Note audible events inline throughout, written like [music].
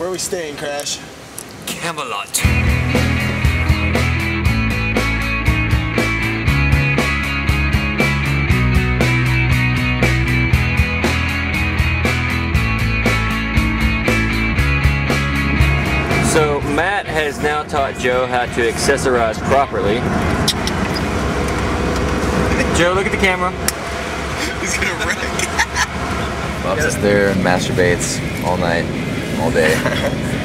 Where are we staying, Crash? Camelot. So Matt has now taught Joe how to accessorize properly. Joe, look at the camera. [laughs] He's gonna wreck. Bob's just there and masturbates all night, all day. [laughs]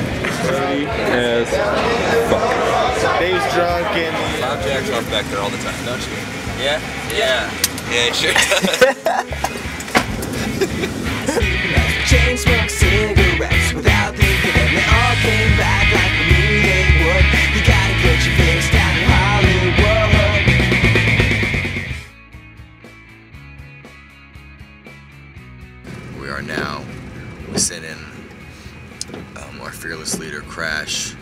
as fuck. Dave's drunk and Bob jacks off back there all the time, don't you? Yeah? Yeah. Yeah, sure [laughs] Chain smoke cigarettes without thinking and they all came back like we knew they would. You gotta get your fix down in Hollywood. we are now sitting um, our fearless leader Crash,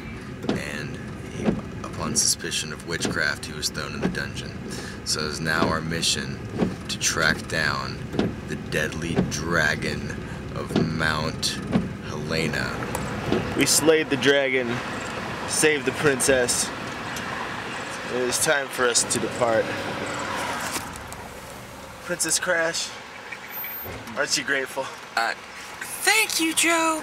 and he, upon suspicion of witchcraft, he was thrown in the dungeon. So it is now our mission to track down the deadly dragon of Mount Helena. we slayed the dragon, saved the princess. It is time for us to depart. Princess Crash, aren't you grateful? Uh, thank you, Joe.